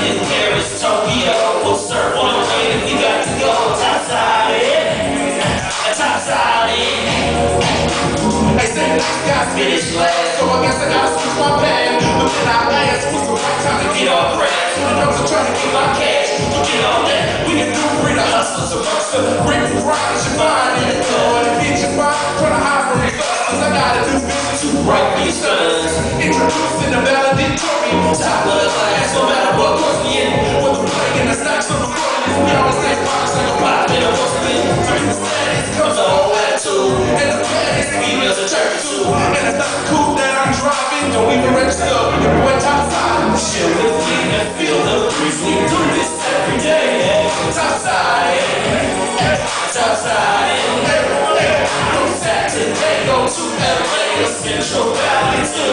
London, Paris. We'll the we got to go. Topsidin. Topside in. They the last, so I guess I gotta my. But I the right time to get comes to to get my cash, forget all that. We can do the hustlers the the your mind, it's all to get your mind. To hide from hustlers, I gotta to right these. Introducing the valedictorian. don't even register when you went outside. Chill the feet and feel the breeze. We do this every day. Topside, topside, everywhere. From Saturday, go to LA or Central Valley